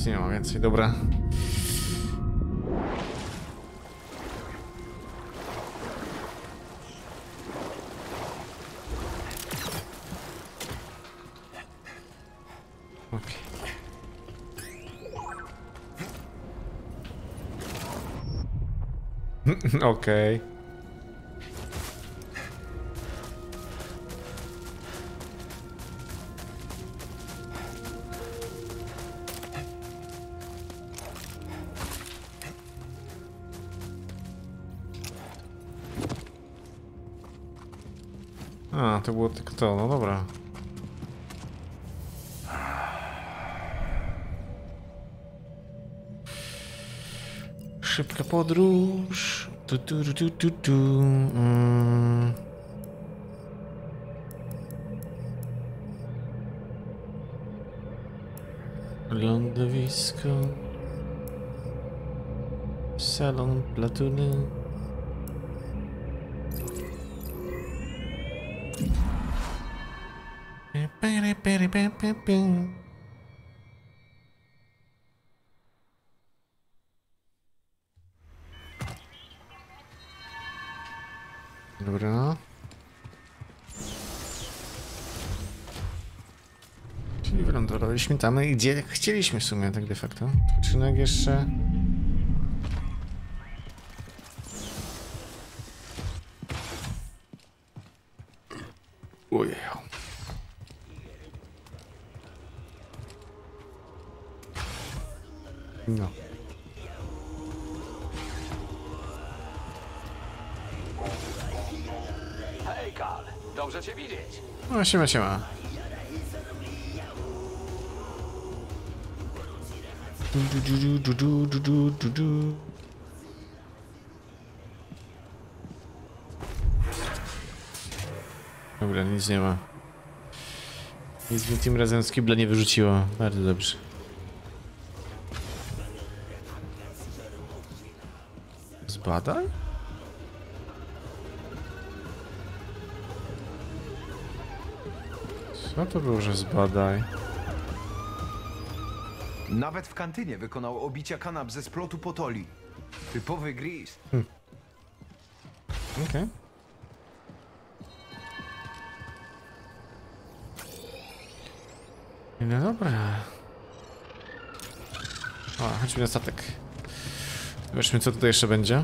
nic nie ma więcej, dobra. Okej. Okej. To no dobra. Szybka podróż. Tu, tu, tu, tu, tu, tu. Mm. Lądowisko. Salon platuny. Dobra. Czyli wylądowaliśmy tam, gdzie chcieliśmy w sumie, tak de facto. Odpoczynek jeszcze. Hej, Karl. Dobrze cię widzieć. No, siema, siema. Du, du, du, du, du, du, du, du. Dobra, nic nie ma. Nic mi tym razem z kibla nie wyrzuciło. Bardzo dobrze. Zbadaj? Co to było, że zbadaj? Nawet w kantynie wykonał obicia kanap ze splotu potoli. Typowy gris. Okej. No dobra. O, chodźmy na statek. Zobaczmy, co tutaj jeszcze będzie.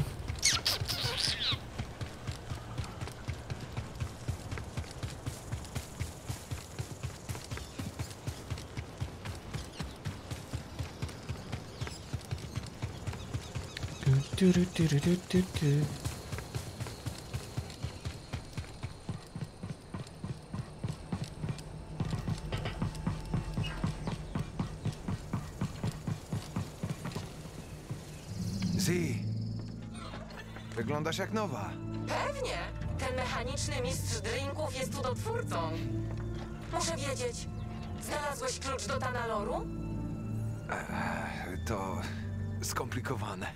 Zi. Wyglądasz jak nowa. Pewnie. Ten mechaniczny mistrz drinków jest cudotwórcą. Muszę wiedzieć. Znalazłeś klucz do Tanaloru? To skomplikowane.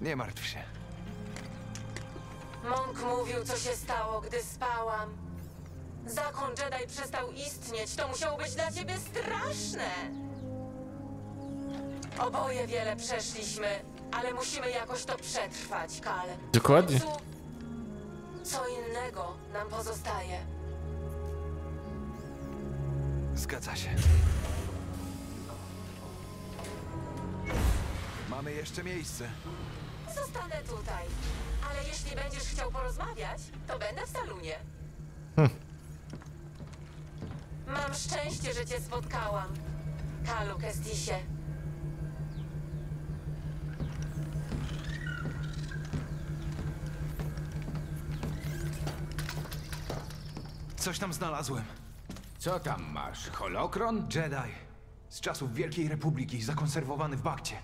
Nie martw się. Monk mówił, co się stało, gdy spałam. Zakon Jedi przestał istnieć. To musiało być dla ciebie straszne. Oboje wiele przeszliśmy, ale musimy jakoś to przetrwać, Kal. Dokładnie. W końcu Co innego nam pozostaje? Zgadza się. Mamy jeszcze miejsce. Zostanę tutaj. Ale jeśli będziesz chciał porozmawiać, to będę w salonie. Mam szczęście, że cię spotkałam. Kalu Kestisie. Coś tam znalazłem. Co tam masz? Holokron? Jedi. Z czasów Wielkiej Republiki, zakonserwowany w bakcie.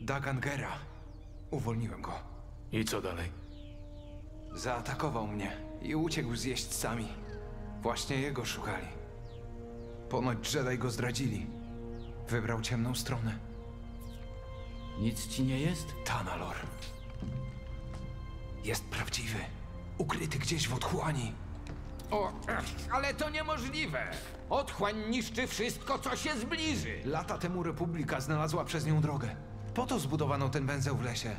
Dagan Gera. Uwolniłem go. I co dalej? Zaatakował mnie i uciekł z jeźdźcami. Właśnie jego szukali. Ponoć Jedi go zdradzili. Wybrał ciemną stronę. Nic ci nie jest? Tanalor. Jest prawdziwy. Ukryty gdzieś w otchłani. O, ech, ale to niemożliwe! Otchłań niszczy wszystko, co się zbliży! Lata temu Republika znalazła przez nią drogę. Po to zbudowano ten węzeł w lesie.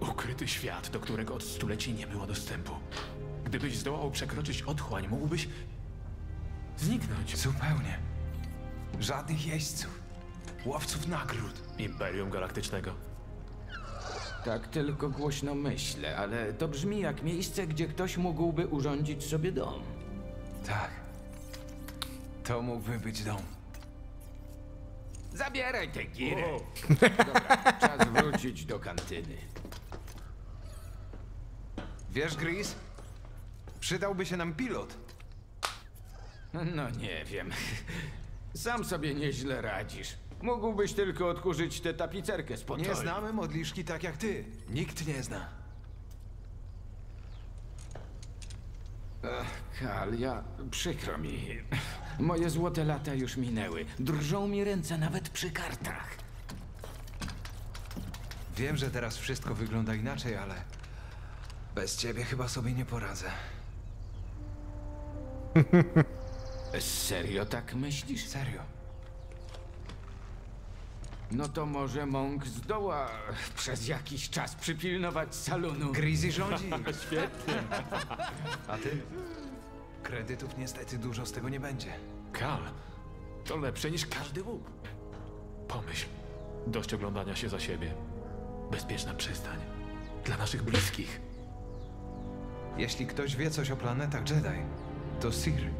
Ukryty świat, do którego od stuleci nie było dostępu. Gdybyś zdołał przekroczyć otchłań, mógłbyś zniknąć. Zupełnie. Żadnych jeźdźców. Łowców nagród. Imperium Galaktycznego. Tak tylko głośno myślę, ale to brzmi jak miejsce, gdzie ktoś mógłby urządzić sobie dom. Tak. To mógłby być dom. Zabieraj tę girę. Dobra, czas wrócić do kantyny. Wiesz, Gris? Przydałby się nam pilot. No nie wiem. Sam sobie nieźle radzisz. Mógłbyś tylko odkurzyć tę tapicerkę z Nie znamy modliszki tak jak ty. Nikt nie zna. Kal, ja... przykro mi. Moje złote lata już minęły. Drżą mi ręce nawet przy kartach. Wiem, że teraz wszystko wygląda inaczej, ale bez ciebie chyba sobie nie poradzę. Serio tak myślisz? Serio. No to może Monk zdoła przez jakiś czas przypilnować salonu. Grizzly rządzi. Świetnie. A ty? Kredytów niestety dużo z tego nie będzie. Kal, to lepsze niż każdy łuk. Pomyśl, dość oglądania się za siebie. Bezpieczna przystań. Dla naszych bliskich. Jeśli ktoś wie coś o planetach Jedi, to Sir.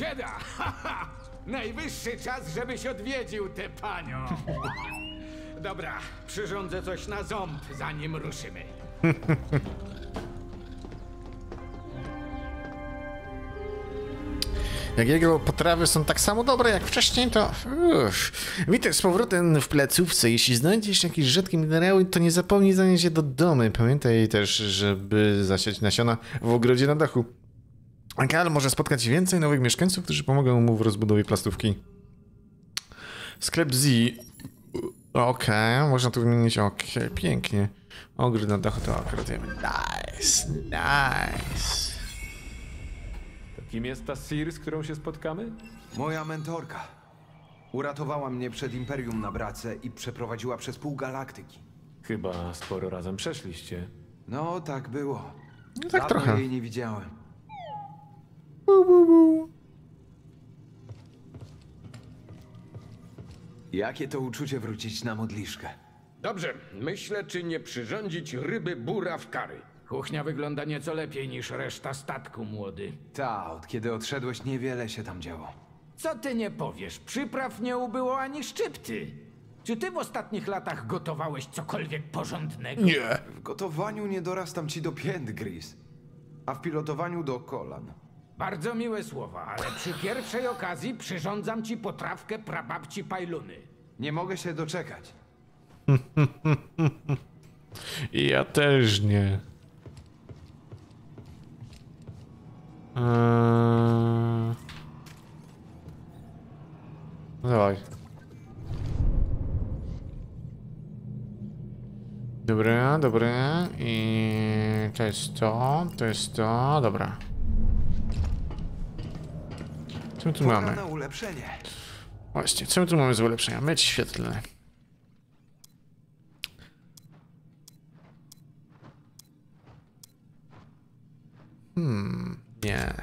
Jeda! Haha! Najwyższy czas, żebyś odwiedził tę panią. Dobra, przyrządzę coś na ząb, zanim ruszymy. Jak jego potrawy są tak samo dobre jak wcześniej, to... Uff. Witaj z powrotem w placówce. Jeśli znajdziesz jakieś rzadkie minerały, to nie zapomnij zanieść je do domu. Pamiętaj też, żeby zasiać nasiona w ogrodzie na dachu. Kal może spotkać więcej nowych mieszkańców, którzy pomogą mu w rozbudowie plastówki. Sklep Z. Okej, można tu wymienić. Okej, pięknie. Ogród na dachu to akurat. Nice, nice. Kim jest ta Sir, z którą się spotkamy? Moja mentorka. Uratowała mnie przed Imperium na Brace i przeprowadziła przez pół galaktyki. Chyba sporo razem przeszliście. No, tak było. No tak Dawno trochę. jej nie widziałem. Jakie to uczucie wrócić na modliszkę? Dobrze, myślę, czy nie przyrządzić ryby bura w kary. Kuchnia wygląda nieco lepiej niż reszta statku, młody. Ta, od kiedy odszedłeś, niewiele się tam działo. Co ty nie powiesz? Przypraw nie ubyło ani szczypty. Czy ty w ostatnich latach gotowałeś cokolwiek porządnego? Nie. W gotowaniu nie dorastam ci do pięt, Gris. A w pilotowaniu do kolan. Bardzo miłe słowa, ale przy pierwszej okazji przyrządzam ci potrawkę prababci Pajluny. Nie mogę się doczekać. Ja też nie. Eee... No dawaj. Dobra, dobra. I to jest to, to jest to, dobra. Co my tu mamy? na ulepszenie. Właśnie, co my tu mamy z ulepszenia? Mecz świetlny. Hmm, nie.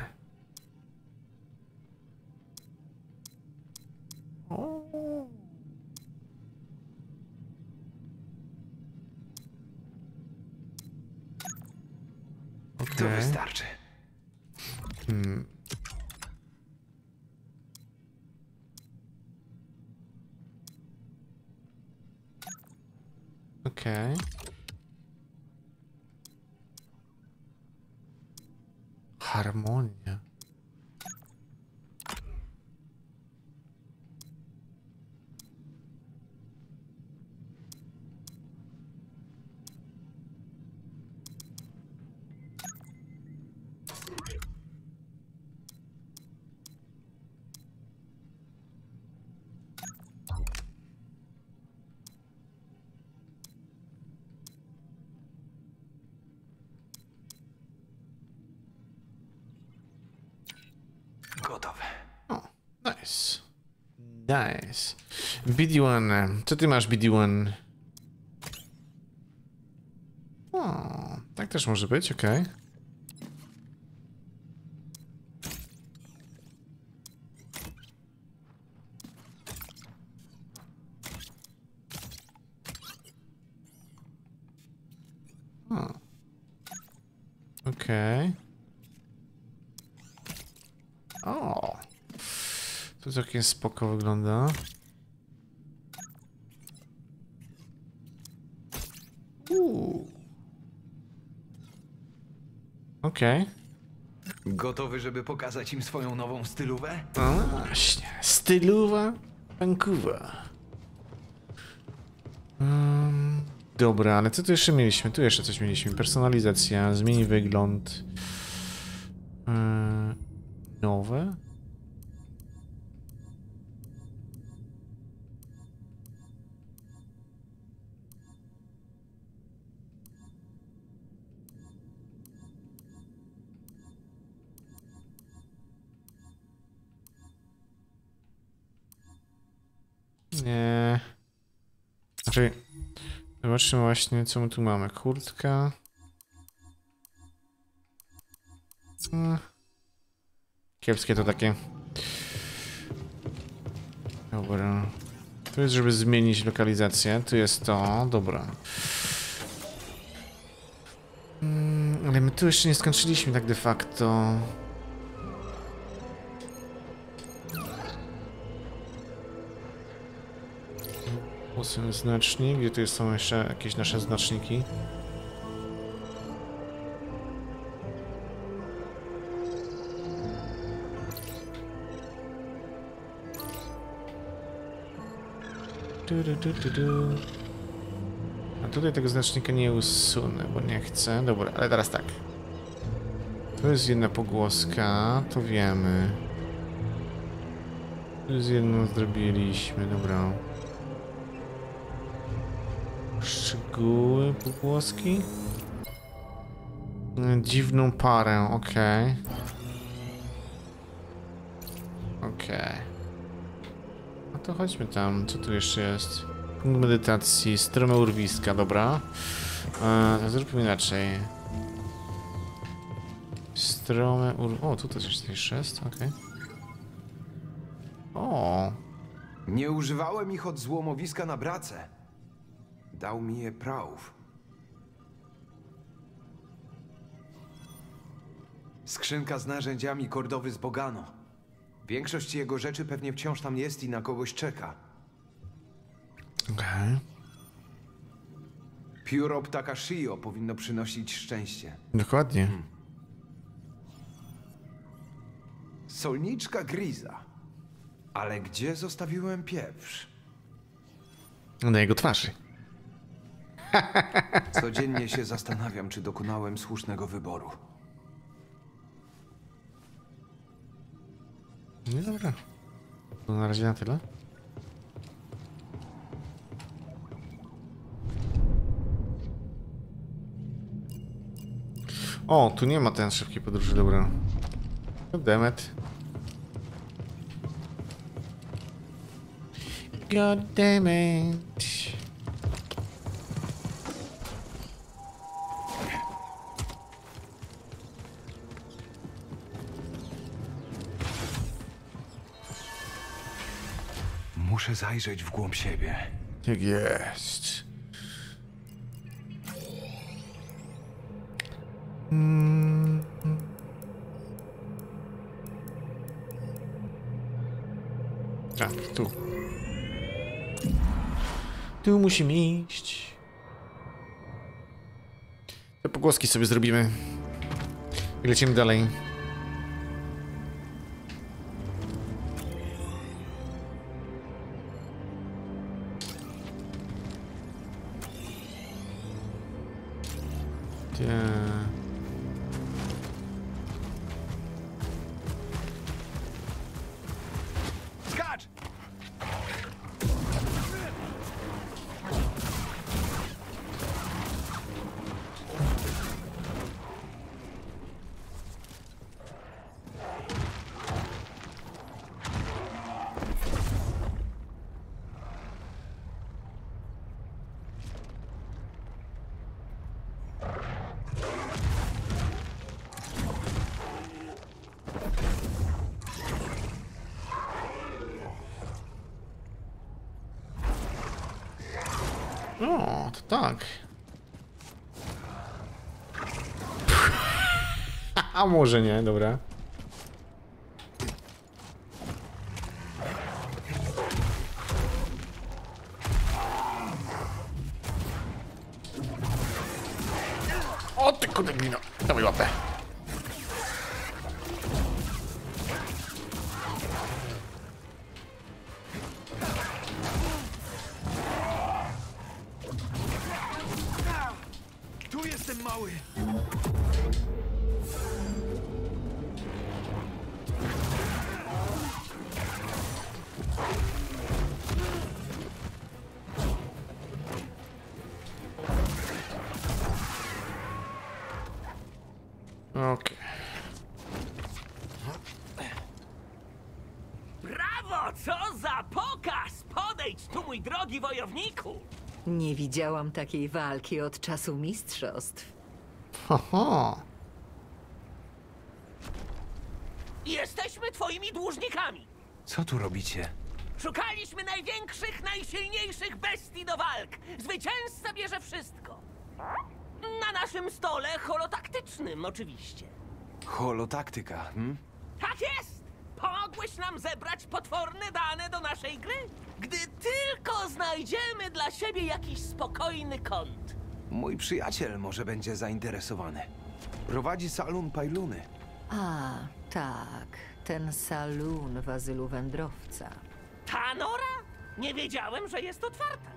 O. To wystarczy. Okej. Harmonia. Nice. BD1. Co ty masz, BD1? O, tak też może być, okej. O. Okej. O. To całkiem spoko wygląda. Uuu. Okej. Gotowy, żeby pokazać im swoją nową stylówę? No właśnie. Stylowa Vancouver. Um, dobra, ale co tu jeszcze mieliśmy? Tu jeszcze coś mieliśmy. Personalizacja, zmieni wygląd. Zobaczmy właśnie, co my tu mamy. Kurtka. Kiepskie to takie. Dobra. Tu jest, żeby zmienić lokalizację. Tu jest to. Dobra. Mm, ale my tu jeszcze nie skończyliśmy tak de facto. Znacznik. Gdzie tu są jeszcze jakieś nasze znaczniki? Du, du, du, du. A tutaj tego znacznika nie usunę, bo nie chcę. Dobra, ale teraz tak. To jest jedna pogłoska, to wiemy. Tu jest jedną zrobiliśmy, dobra. Szczegóły pogłoski? Dziwną parę, okej. Okej. No to chodźmy tam, co tu jeszcze jest? Punkt medytacji, strome urwiska, dobra. E, zróbmy inaczej. Strome ur... O, tu też jeszcze jest, okej. O, Nie używałem ich od złomowiska na brace. Dał mi je praów. Skrzynka z narzędziami kordowy z Bogano. Większość jego rzeczy pewnie wciąż tam jest i na kogoś czeka. okej. Pióro ptaka Shio powinno przynosić szczęście. Dokładnie. Solniczka Griza. Ale gdzie zostawiłem pieprz? Na jego twarzy. Codziennie się zastanawiam, czy dokonałem słusznego wyboru. Nie dobra. To na razie na tyle. O, tu nie ma ten szybkiej podróży, dobra. Goddammit. Goddammit. Muszę zajrzeć w głąb siebie. Jak jest. Mm. A, tu. Tu musimy iść. Te pogłoski sobie zrobimy. I lecimy dalej. O, to tak. A może nie, dobra. Jestem mały! Nie widziałam takiej walki od czasu mistrzostw. Ho, ho. Jesteśmy twoimi dłużnikami! Co tu robicie? Szukaliśmy największych, najsilniejszych bestii do walk! Zwycięzca bierze wszystko! Na naszym stole holotaktycznym, oczywiście. Holotaktyka, hm? Tak jest! Pomogłeś nam zebrać potworne dane do naszej gry. Gdy tylko znajdziemy dla siebie jakiś spokojny kąt. Mój przyjaciel może będzie zainteresowany. Prowadzi salon Pajluny. A, tak, ten salon w azylu wędrowca. Ta nora? Nie wiedziałem, że jest otwarta.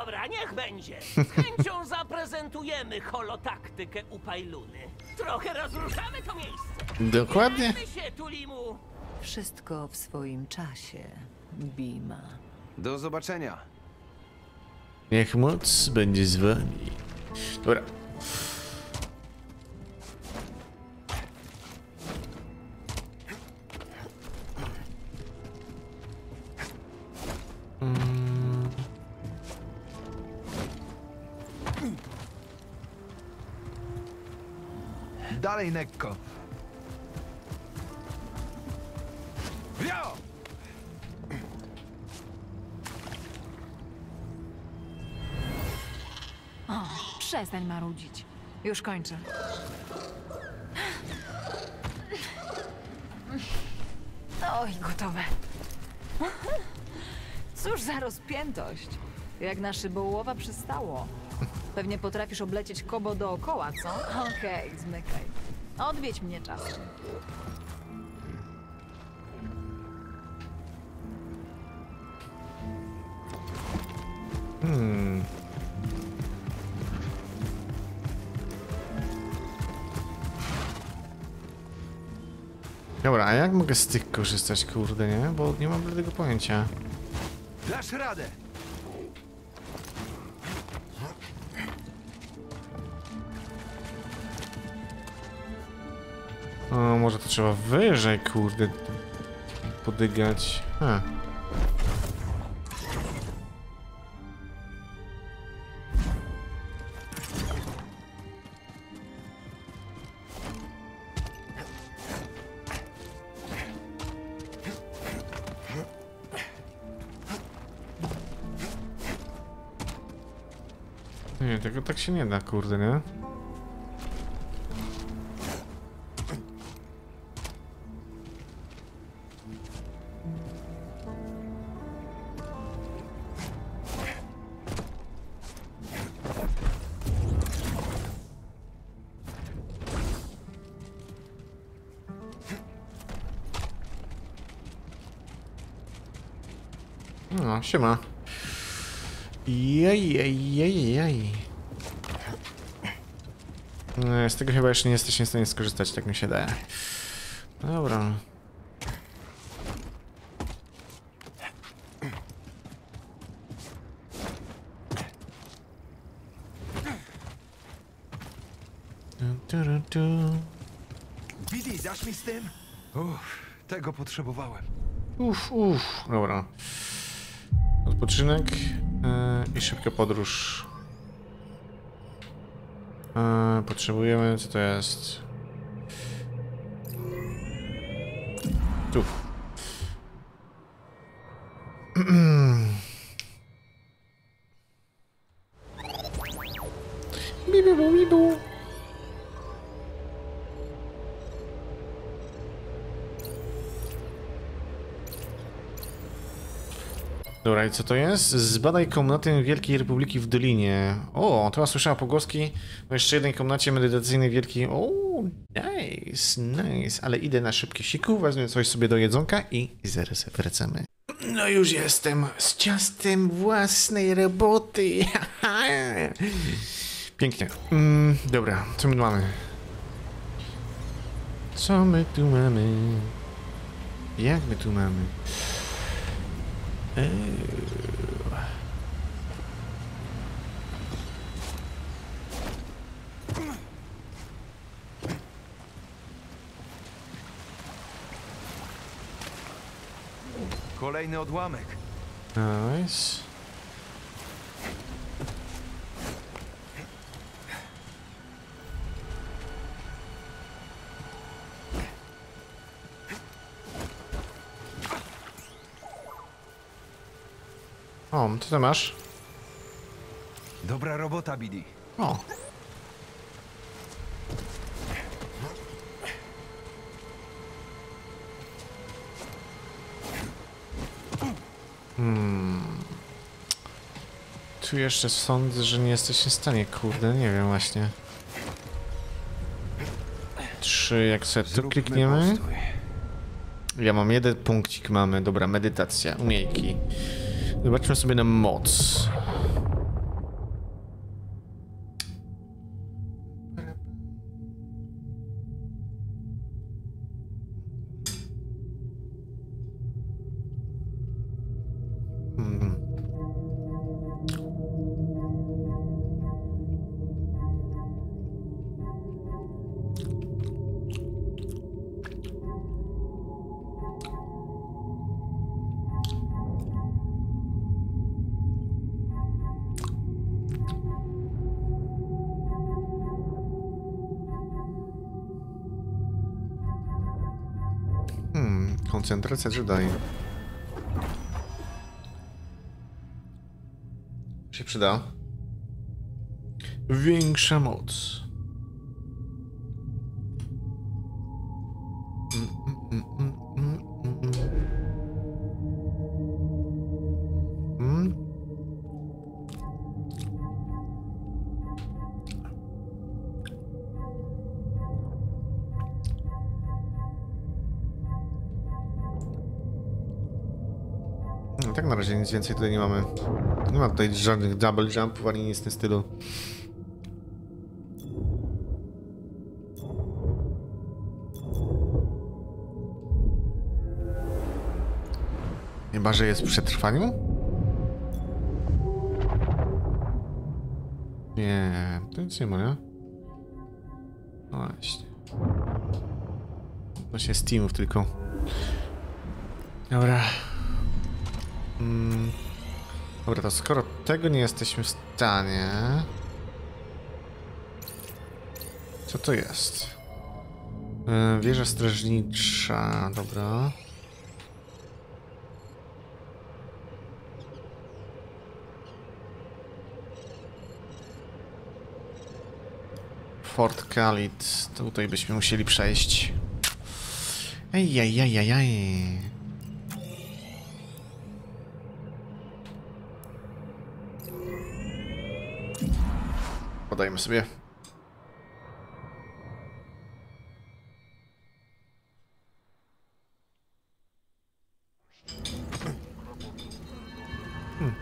Dobra, niech będzie. Z chęcią zaprezentujemy holotaktykę u Pajluny. Trochę rozruszamy to miejsce. Dokładnie. Wszystko w swoim czasie, Bima. Do zobaczenia. Niech moc będzie z wami. Dobra. Dalej, Nekko. Marudzić. Już kończę. Oj, gotowe. Cóż za rozpiętość. Jak na szybołowa przystało. Pewnie potrafisz oblecieć kobo dookoła, co? Okej, zmykaj. Odwiedź mnie czasem. Dobra, a jak mogę z tych korzystać, kurde, nie? Bo nie mam tego pojęcia. Dasz radę! O, może to trzeba wyżej, kurde, podygać. Ha. Się nie da, kurde, nie? No, siema. Jej, jej, jej, jej. No, Z tego chyba jeszcze nie jesteśmy w stanie skorzystać, tak mi się daje. Dobra. Tu, tu. Bidi, dasz mi z tym? Uff, tego potrzebowałem. Uff, uff. Dobra. Odpoczynek e, i szybka podróż. E, potrzebujemy, co to jest? Tu. I co to jest? Zbadaj komnatę Wielkiej Republiki w Dolinie. O, teraz słyszała pogłoski o jeszcze jednej komnacie medytacyjnej Wielkiej. O, nice, nice. Ale idę na szybkie siku, wezmę coś sobie do jedzonka i zaraz wracamy. No już jestem z ciastem własnej roboty. Pięknie. Mm, dobra, co my tu mamy? Co my tu mamy? Jak my tu mamy? Kolejny odłamek. Nice. O, co ty masz? Dobra robota, Billy. O. Hmm. Tu jeszcze sądzę, że nie jesteśmy w stanie, kurde, nie wiem właśnie. Trzy, jak sobie tu klikniemy. Ja mam jeden punkcik, mamy, dobra, medytacja, umiejki. Zobaczmy sobie na moc. Hmm. Koncentracja Jedi. Się przyda. Większa moc. Nic więcej tutaj nie mamy. Nie ma tutaj żadnych double jumpów ani nic w tym stylu. Chyba, że jest w przetrwaniu? Nie, to nic nie ma, nie? No właśnie. Właśnie Steamów tylko. Dobra. Mm. Dobra, to skoro tego nie jesteśmy w stanie... Co to jest? Yy, wieża strażnicza, dobra. Fort Khalid. Tutaj byśmy musieli przejść. Ejjajajajaj. Podajmy sobie. Hmm.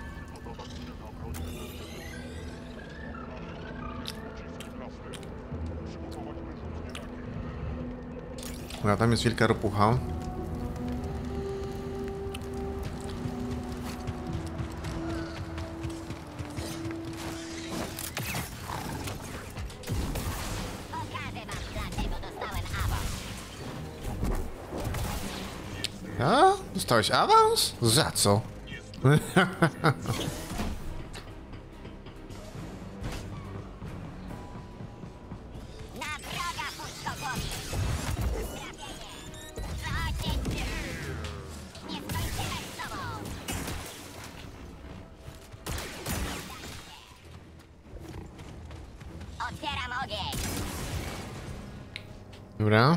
Dobra, tam jest. Dostałeś awans? Za co? Dobra.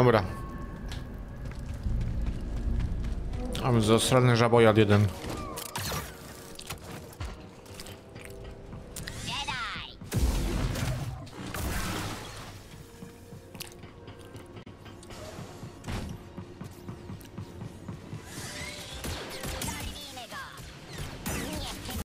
Dobra. Mamy zastrany żabojad jeden.